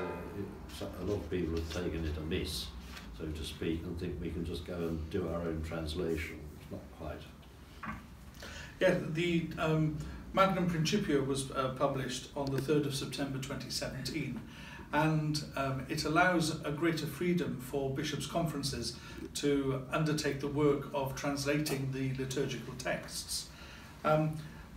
a lot of people have taken it amiss, so to speak, and think we can just go and do our own translation. It's not quite. Yeah, the um, Magnum Principia was uh, published on the 3rd of September 2017 and um, it allows a greater freedom for bishops' conferences to undertake the work of translating the liturgical texts. Um,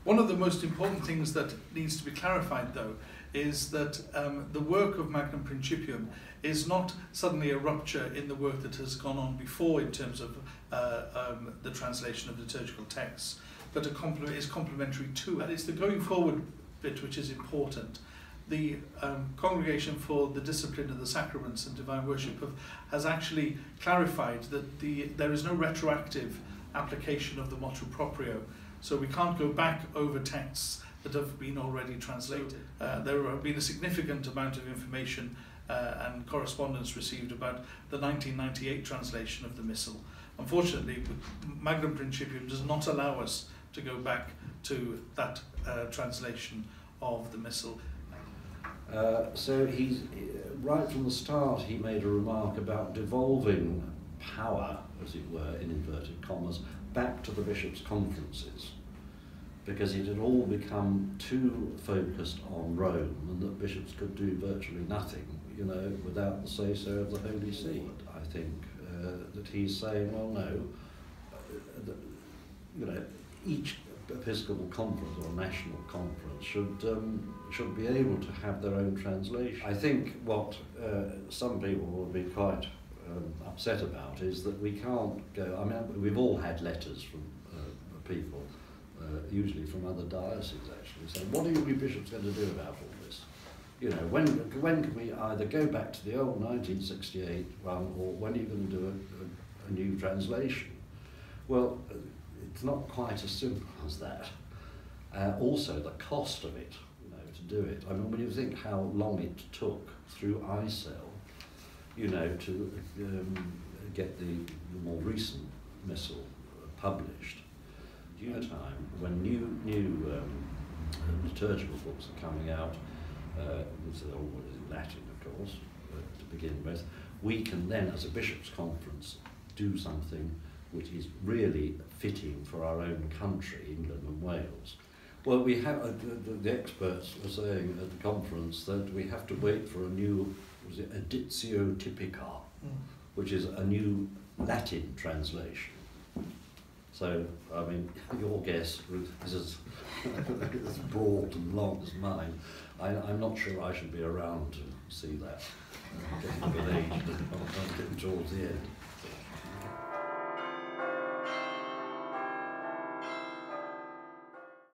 one of the most important things that needs to be clarified, though, is that um, the work of Magnum Principium is not suddenly a rupture in the work that has gone on before in terms of uh, um, the translation of liturgical texts, but a is complementary to it. It's the going forward bit which is important. The um, Congregation for the Discipline of the Sacraments and Divine Worship have, has actually clarified that the, there is no retroactive application of the motu proprio. So we can't go back over texts that have been already translated. Uh, there have been a significant amount of information uh, and correspondence received about the 1998 translation of the Missal. Unfortunately, Magnum Principium does not allow us to go back to that uh, translation of the Missal. Uh, so he's right from the start. He made a remark about devolving power, as it were, in inverted commas, back to the bishops' conferences because it had all become too focused on Rome and that bishops could do virtually nothing, you know, without the say-so of the Holy See. I think uh, that he's saying, well, no, uh, that, you know, each Episcopal conference or national conference should um, should be able to have their own translation. I think what uh, some people will be quite um, upset about is that we can't go. I mean, we've all had letters from uh, people, uh, usually from other dioceses, actually, saying, "What are you bishops going to do about all this?" You know, when when can we either go back to the old 1968 one, or when are you going to do a, a, a new translation? Well it's not quite as simple as that. Uh, also, the cost of it, you know, to do it. I mean, when you think how long it took through ICEL, you know, to um, get the, the more recent missal published, due time when new new um, liturgical books are coming out, uh, which are all in Latin, of course, uh, to begin with, we can then, as a bishops' conference, do something which is really fitting for our own country, England and Wales. Well, we have, uh, the, the experts were saying at the conference that we have to wait for a new, was it Editio Typica, mm. which is a new Latin translation. So, I mean, your guess is as, as broad and long as mine. I, I'm not sure I should be around to see that. I'm getting a bit aged, I'm getting towards the end.